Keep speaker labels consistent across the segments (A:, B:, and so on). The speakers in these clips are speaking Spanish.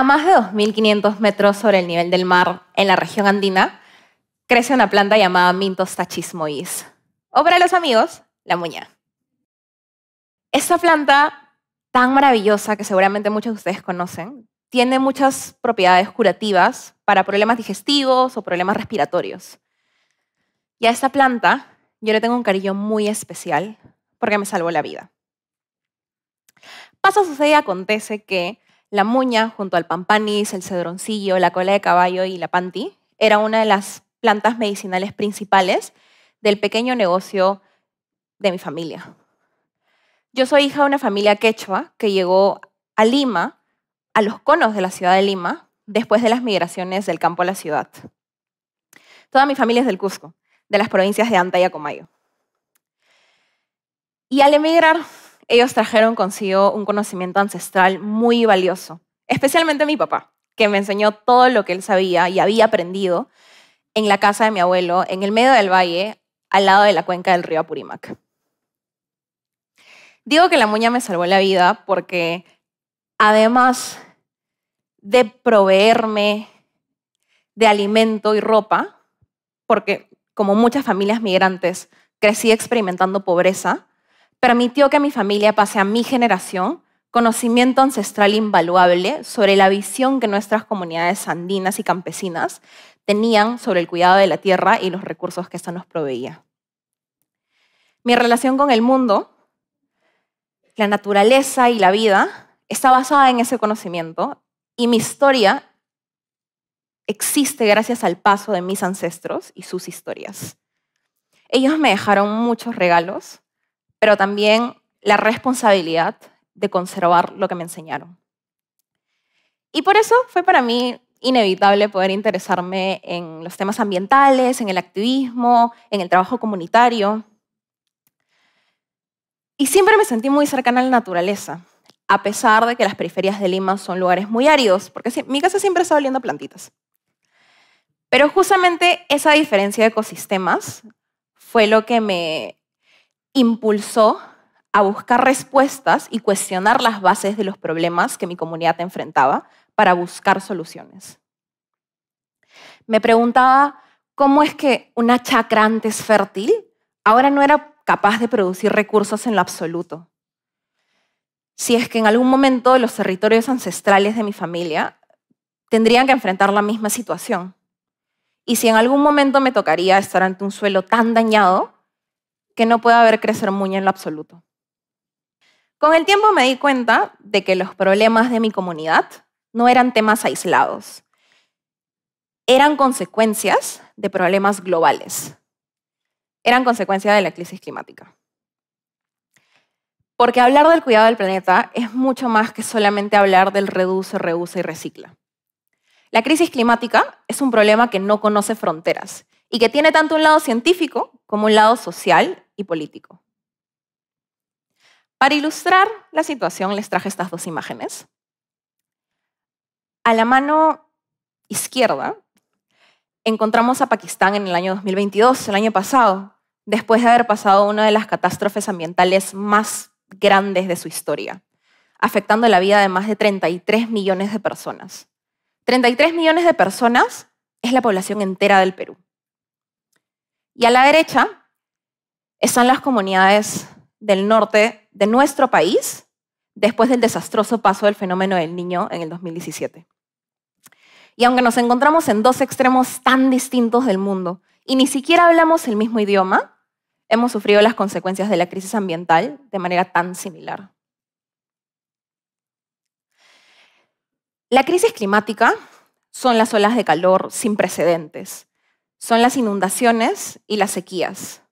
A: A más de 2.500 metros sobre el nivel del mar en la región andina, crece una planta llamada Mintos tachismois, o para los amigos, la muña. Esta planta tan maravillosa que seguramente muchos de ustedes conocen, tiene muchas propiedades curativas para problemas digestivos o problemas respiratorios. Y a esta planta yo le tengo un cariño muy especial porque me salvó la vida. Pasa, sucede y acontece que la muña, junto al pampanis, el cedroncillo, la cola de caballo y la panti, era una de las plantas medicinales principales del pequeño negocio de mi familia. Yo soy hija de una familia quechua que llegó a Lima, a los conos de la ciudad de Lima, después de las migraciones del campo a la ciudad. Toda mi familia es del Cusco, de las provincias de Anta y Acomayo. Y al emigrar, ellos trajeron consigo un conocimiento ancestral muy valioso, especialmente mi papá, que me enseñó todo lo que él sabía y había aprendido en la casa de mi abuelo, en el medio del valle, al lado de la cuenca del río Apurímac. Digo que la muña me salvó la vida porque además de proveerme de alimento y ropa, porque como muchas familias migrantes crecí experimentando pobreza, permitió que mi familia pase a mi generación conocimiento ancestral invaluable sobre la visión que nuestras comunidades andinas y campesinas tenían sobre el cuidado de la tierra y los recursos que ésta nos proveía. Mi relación con el mundo, la naturaleza y la vida está basada en ese conocimiento y mi historia existe gracias al paso de mis ancestros y sus historias. Ellos me dejaron muchos regalos, pero también la responsabilidad de conservar lo que me enseñaron. Y por eso fue para mí inevitable poder interesarme en los temas ambientales, en el activismo, en el trabajo comunitario. Y siempre me sentí muy cercana a la naturaleza, a pesar de que las periferias de Lima son lugares muy áridos, porque mi casa siempre está oliendo plantitas. Pero justamente esa diferencia de ecosistemas fue lo que me impulsó a buscar respuestas y cuestionar las bases de los problemas que mi comunidad enfrentaba para buscar soluciones. Me preguntaba cómo es que una chacra antes fértil ahora no era capaz de producir recursos en lo absoluto. Si es que en algún momento los territorios ancestrales de mi familia tendrían que enfrentar la misma situación. Y si en algún momento me tocaría estar ante un suelo tan dañado que no pueda ver crecer muña en lo absoluto. Con el tiempo me di cuenta de que los problemas de mi comunidad no eran temas aislados, eran consecuencias de problemas globales, eran consecuencia de la crisis climática. Porque hablar del cuidado del planeta es mucho más que solamente hablar del reduce, reusa y recicla. La crisis climática es un problema que no conoce fronteras y que tiene tanto un lado científico como un lado social político. Para ilustrar la situación les traje estas dos imágenes. A la mano izquierda encontramos a Pakistán en el año 2022, el año pasado, después de haber pasado una de las catástrofes ambientales más grandes de su historia, afectando la vida de más de 33 millones de personas. 33 millones de personas es la población entera del Perú. Y a la derecha están las comunidades del norte de nuestro país después del desastroso paso del fenómeno del niño en el 2017. Y aunque nos encontramos en dos extremos tan distintos del mundo y ni siquiera hablamos el mismo idioma, hemos sufrido las consecuencias de la crisis ambiental de manera tan similar. La crisis climática son las olas de calor sin precedentes, son las inundaciones y las sequías.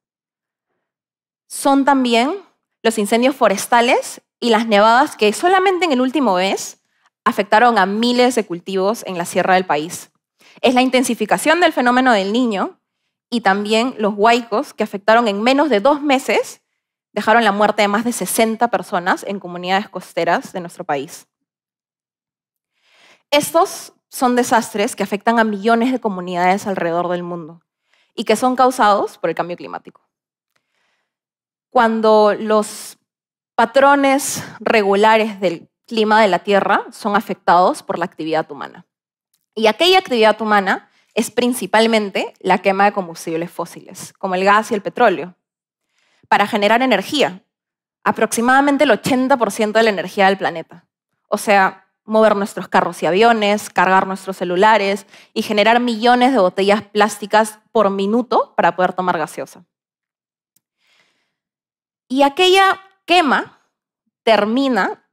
A: Son también los incendios forestales y las nevadas que solamente en el último mes afectaron a miles de cultivos en la sierra del país. Es la intensificación del fenómeno del niño y también los huaicos que afectaron en menos de dos meses, dejaron la muerte de más de 60 personas en comunidades costeras de nuestro país. Estos son desastres que afectan a millones de comunidades alrededor del mundo y que son causados por el cambio climático. Cuando los patrones regulares del clima de la Tierra son afectados por la actividad humana. Y aquella actividad humana es principalmente la quema de combustibles fósiles, como el gas y el petróleo, para generar energía, aproximadamente el 80% de la energía del planeta. O sea, mover nuestros carros y aviones, cargar nuestros celulares y generar millones de botellas plásticas por minuto para poder tomar gaseosa. Y aquella quema termina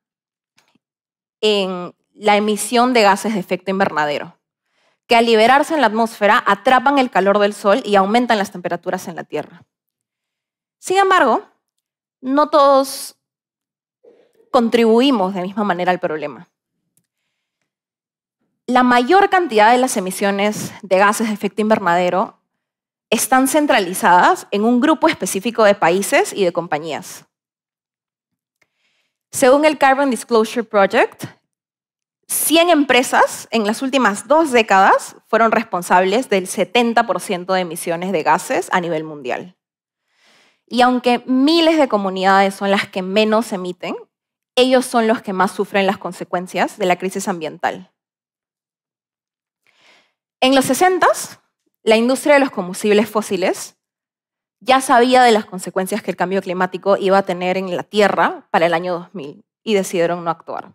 A: en la emisión de gases de efecto invernadero, que al liberarse en la atmósfera atrapan el calor del sol y aumentan las temperaturas en la Tierra. Sin embargo, no todos contribuimos de misma manera al problema. La mayor cantidad de las emisiones de gases de efecto invernadero están centralizadas en un grupo específico de países y de compañías. Según el Carbon Disclosure Project, 100 empresas en las últimas dos décadas fueron responsables del 70% de emisiones de gases a nivel mundial. Y aunque miles de comunidades son las que menos emiten, ellos son los que más sufren las consecuencias de la crisis ambiental. En los 60, la industria de los combustibles fósiles ya sabía de las consecuencias que el cambio climático iba a tener en la Tierra para el año 2000 y decidieron no actuar.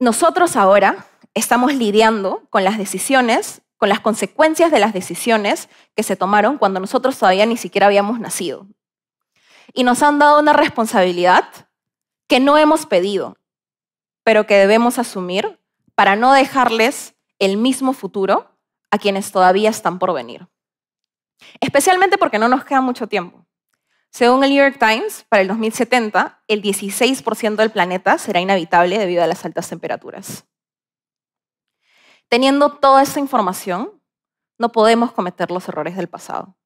A: Nosotros ahora estamos lidiando con las decisiones, con las consecuencias de las decisiones que se tomaron cuando nosotros todavía ni siquiera habíamos nacido. Y nos han dado una responsabilidad que no hemos pedido, pero que debemos asumir para no dejarles el mismo futuro a quienes todavía están por venir. Especialmente porque no nos queda mucho tiempo. Según el New York Times, para el 2070, el 16% del planeta será inhabitable debido a las altas temperaturas. Teniendo toda esa información, no podemos cometer los errores del pasado.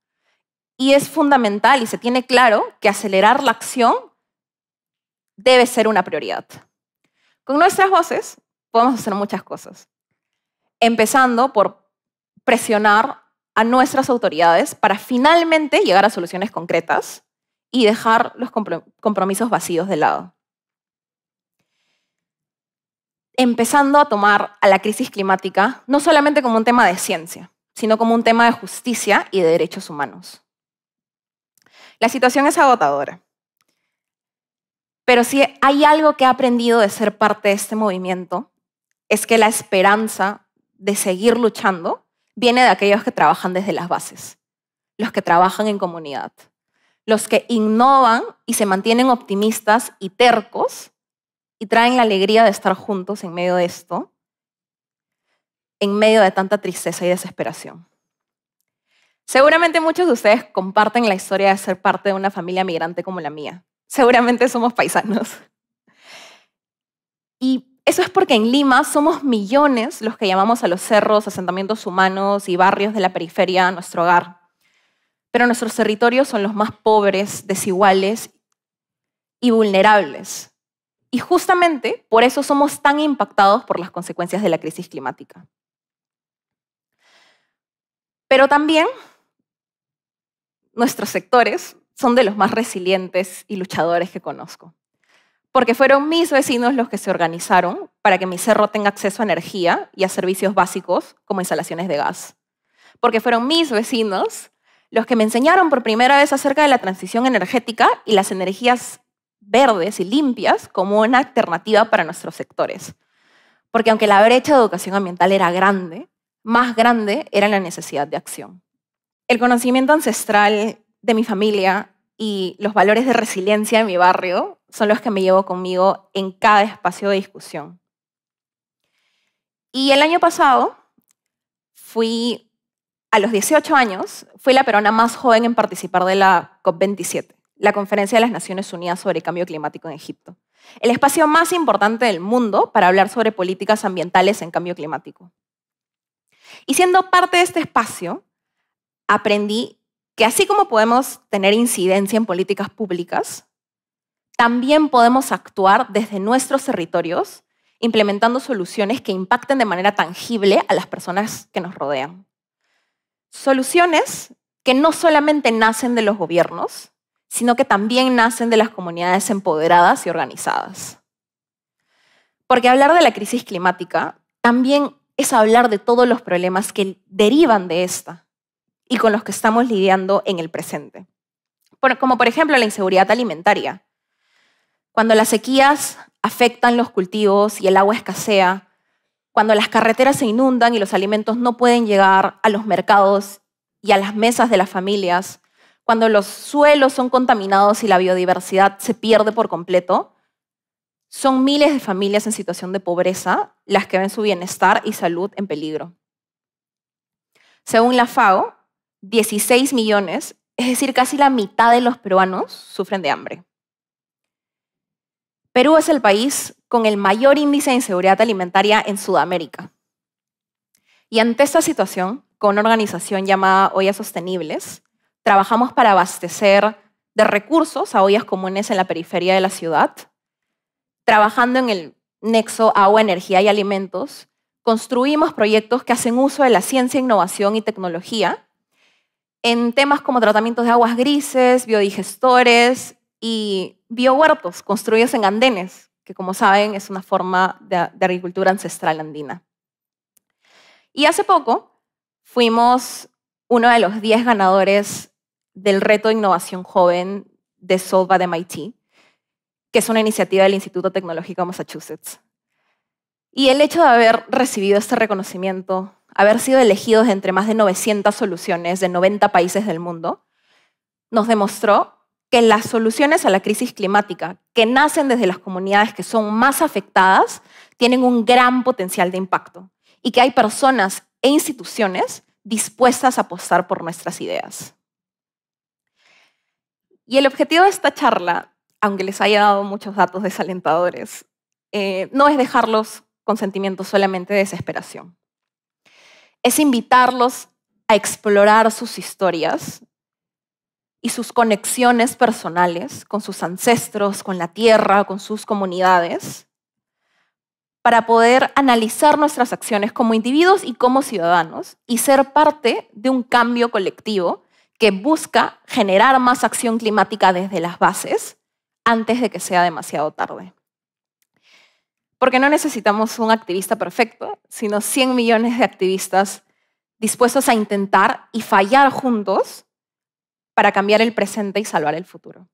A: Y es fundamental y se tiene claro que acelerar la acción debe ser una prioridad. Con nuestras voces podemos hacer muchas cosas, empezando por presionar a nuestras autoridades para finalmente llegar a soluciones concretas y dejar los compromisos vacíos de lado. Empezando a tomar a la crisis climática no solamente como un tema de ciencia, sino como un tema de justicia y de derechos humanos. La situación es agotadora. Pero si hay algo que he aprendido de ser parte de este movimiento, es que la esperanza de seguir luchando viene de aquellos que trabajan desde las bases, los que trabajan en comunidad, los que innovan y se mantienen optimistas y tercos y traen la alegría de estar juntos en medio de esto, en medio de tanta tristeza y desesperación. Seguramente muchos de ustedes comparten la historia de ser parte de una familia migrante como la mía. Seguramente somos paisanos. Y eso es porque en Lima somos millones los que llamamos a los cerros, asentamientos humanos y barrios de la periferia nuestro hogar. Pero nuestros territorios son los más pobres, desiguales y vulnerables. Y justamente por eso somos tan impactados por las consecuencias de la crisis climática. Pero también nuestros sectores son de los más resilientes y luchadores que conozco porque fueron mis vecinos los que se organizaron para que mi cerro tenga acceso a energía y a servicios básicos como instalaciones de gas. Porque fueron mis vecinos los que me enseñaron por primera vez acerca de la transición energética y las energías verdes y limpias como una alternativa para nuestros sectores. Porque aunque la brecha de educación ambiental era grande, más grande era la necesidad de acción. El conocimiento ancestral de mi familia y los valores de resiliencia en mi barrio son los que me llevo conmigo en cada espacio de discusión. Y el año pasado fui, a los 18 años, fui la peruana más joven en participar de la COP27, la Conferencia de las Naciones Unidas sobre Cambio Climático en Egipto, el espacio más importante del mundo para hablar sobre políticas ambientales en cambio climático. Y siendo parte de este espacio, aprendí que así como podemos tener incidencia en políticas públicas, también podemos actuar desde nuestros territorios implementando soluciones que impacten de manera tangible a las personas que nos rodean. Soluciones que no solamente nacen de los gobiernos, sino que también nacen de las comunidades empoderadas y organizadas. Porque hablar de la crisis climática también es hablar de todos los problemas que derivan de esta y con los que estamos lidiando en el presente. Como por ejemplo la inseguridad alimentaria. Cuando las sequías afectan los cultivos y el agua escasea, cuando las carreteras se inundan y los alimentos no pueden llegar a los mercados y a las mesas de las familias, cuando los suelos son contaminados y la biodiversidad se pierde por completo, son miles de familias en situación de pobreza las que ven su bienestar y salud en peligro. Según la FAO, 16 millones, es decir, casi la mitad de los peruanos, sufren de hambre. Perú es el país con el mayor índice de inseguridad alimentaria en Sudamérica. Y ante esta situación, con una organización llamada Ollas Sostenibles, trabajamos para abastecer de recursos a ollas comunes en la periferia de la ciudad, trabajando en el nexo agua, energía y alimentos, construimos proyectos que hacen uso de la ciencia, innovación y tecnología en temas como tratamientos de aguas grises, biodigestores y biohuertos construidos en andenes, que como saben es una forma de, agricultura ancestral andina. Y hace poco fuimos uno de los 10 ganadores del reto de innovación joven de Solva de MIT, que es una iniciativa del Instituto Tecnológico de Massachusetts. Y el hecho de haber recibido este reconocimiento, haber sido elegidos entre más de 900 soluciones de 90 países del mundo, nos demostró que las soluciones a la crisis climática que nacen desde las comunidades que son más afectadas tienen un gran potencial de impacto y que hay personas e instituciones dispuestas a apostar por nuestras ideas. Y el objetivo de esta charla aunque les haya dado muchos datos desalentadores, eh, no es dejarlos con sentimientos solamente de desesperación. Es invitarlos a explorar sus historias y sus conexiones personales con sus ancestros, con la tierra, con sus comunidades, para poder analizar nuestras acciones como individuos y como ciudadanos y ser parte de un cambio colectivo que busca generar más acción climática desde las bases antes de que sea demasiado tarde. Porque no necesitamos un activista perfecto, sino 100 millones de activistas dispuestos a intentar y fallar juntos para cambiar el presente y salvar el futuro.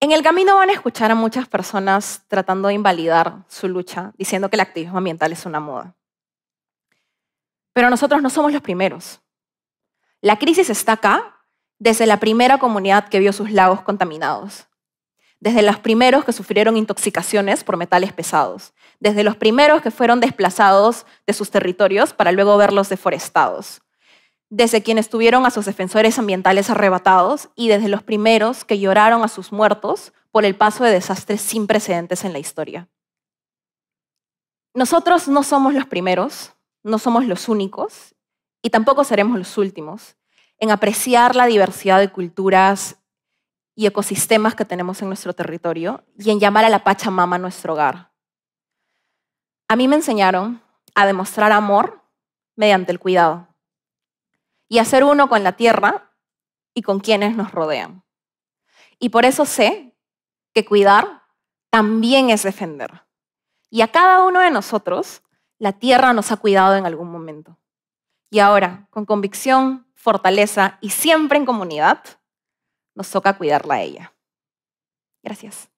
A: En el camino van a escuchar a muchas personas tratando de invalidar su lucha, diciendo que el activismo ambiental es una moda. Pero nosotros no somos los primeros. La crisis está acá desde la primera comunidad que vio sus lagos contaminados, desde los primeros que sufrieron intoxicaciones por metales pesados, desde los primeros que fueron desplazados de sus territorios para luego verlos deforestados, desde quienes tuvieron a sus defensores ambientales arrebatados y desde los primeros que lloraron a sus muertos por el paso de desastres sin precedentes en la historia. Nosotros no somos los primeros, no somos los únicos y tampoco seremos los últimos en apreciar la diversidad de culturas y ecosistemas que tenemos en nuestro territorio y en llamar a la Pachamama nuestro hogar. A mí me enseñaron a demostrar amor mediante el cuidado y a ser uno con la tierra y con quienes nos rodean. Y por eso sé que cuidar también es defender. Y a cada uno de nosotros, la tierra nos ha cuidado en algún momento. Y ahora, con convicción, fortaleza y siempre en comunidad, nos toca cuidarla a ella. Gracias.